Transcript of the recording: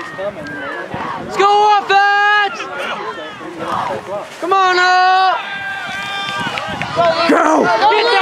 Let's go offense! Come on up! Go! Get down!